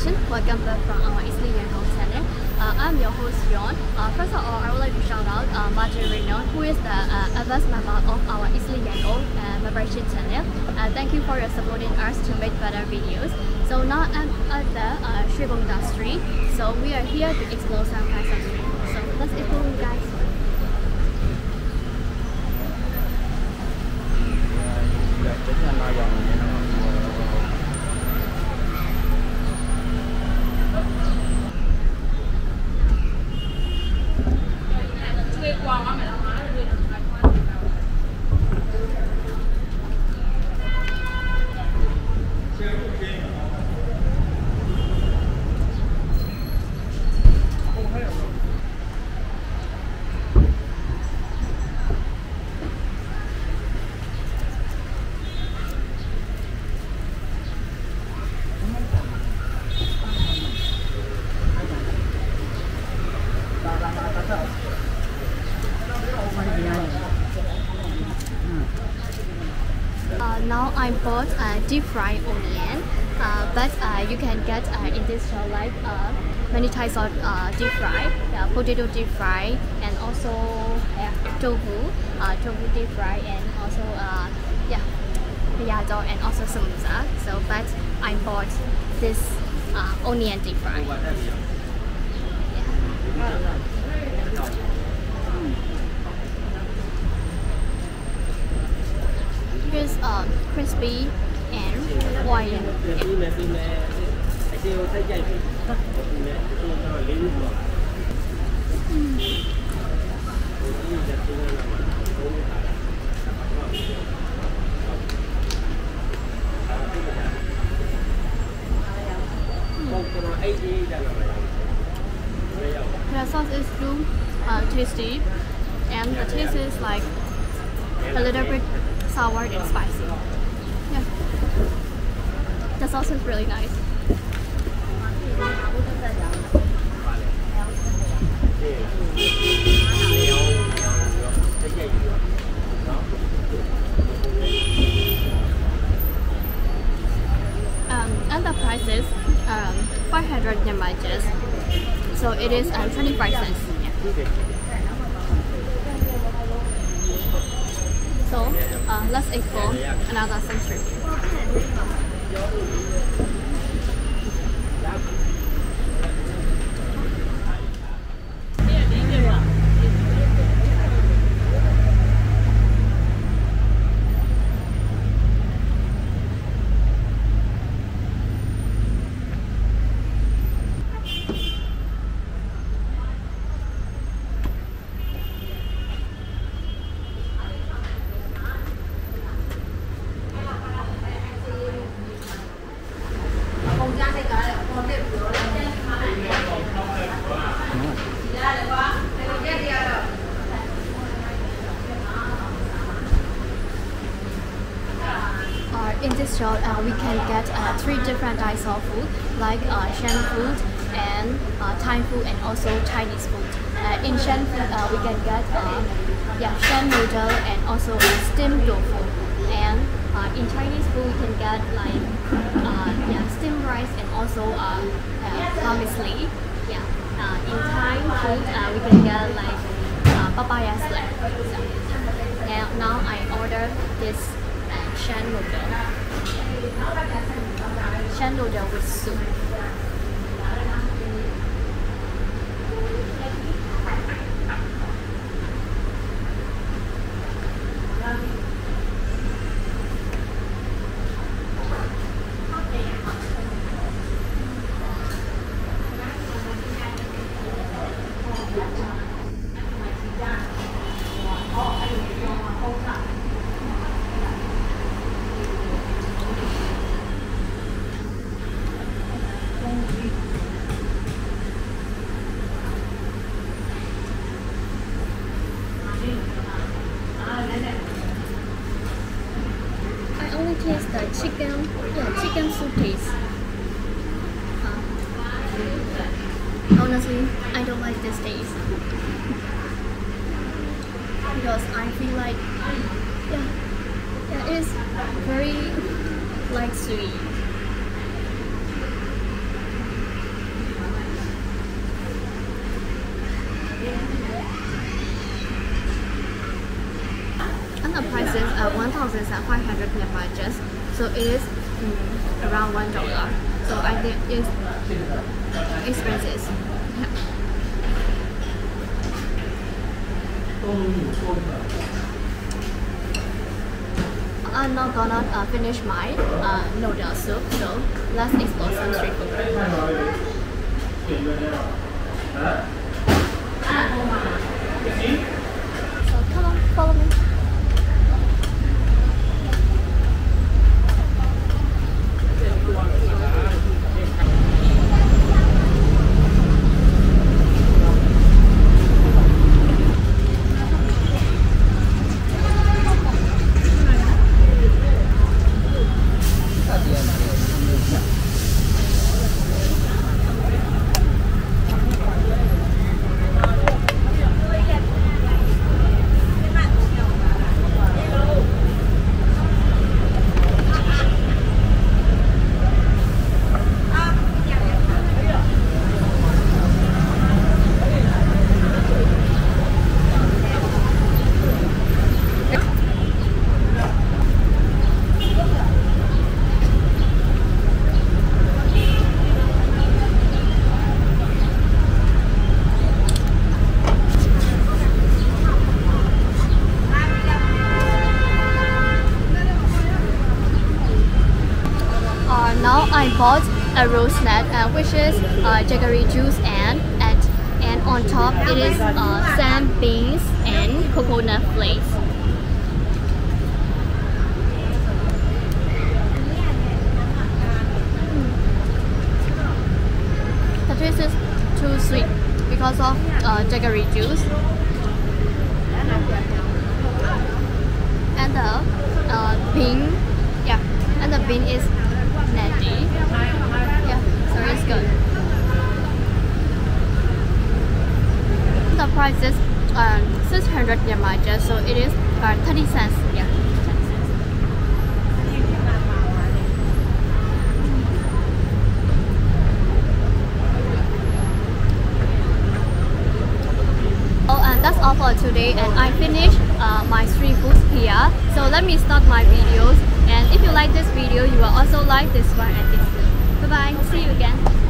session. Welcome back from our Eastleigh Home Center. Uh, I'm your host Yoon. Uh, first of all, I would like to shout out uh, Marjorie Renault, who is the uh, advanced member of our Eat Sleep Yangon uh, membership channel. Uh, thank you for your supporting us to make better videos. So now I'm at the uh, Shwe Bon Thar street. So we are here to explore some kinds of street. So let's explore guys. Now I bought a deep fried onion, uh, but uh, you can get uh, in this shop like many types of deep fried, yeah, potato deep fried, and also yeah, tofu, tofu deep fried, and also yeah, yado, and also samosa. So, but I bought this onion deep fry. Here's uh, crispy and oil. The sauce is too uh, tasty, and the taste is like a little bit sour and spicy. Yeah, the sauce is really nice. Um, and the price is um, 500 yamajas. So it is um, 25 cents. Yeah. So uh, let's explore another century. Shop, uh, we can get uh, three different types of food, like uh, Shan food and uh, Thai food, and also Chinese food. Uh, in Shan food, uh, we can get yeah Shan noodle and also steamed tofu. And in Chinese food, we can get like yeah steamed rice and also uh, parmesan. Yeah. In Thai food, we can get like papaya slab. And now I order this uh, shan noodle. Shan noodle with soup. chicken, yeah, chicken soup honestly, I don't like this taste. Because I feel like yeah, yeah it is very like sweet. And the prices are 1,500 Nepal just so it is mm, around one dollar. So I think it's expensive. I'm not gonna uh, finish my uh, noodle soup, so let's explore some street food. So come on, follow me. Uh, bought a rose nut, uh, which is uh, jaggery juice and and and on top it is uh, sand beans and coconut flakes. The taste is too sweet because of uh, jaggery juice. And the uh, bean, yeah, and the bean is Yeah, so it's good. The price is uh, 600 Myanmar kyats so it is uh, 30 cents. Yeah, 30 cents. Oh, and that's all for today. And I finished let me start my videos. And if you like this video, you will also like this one and this one. Bye bye. See you again.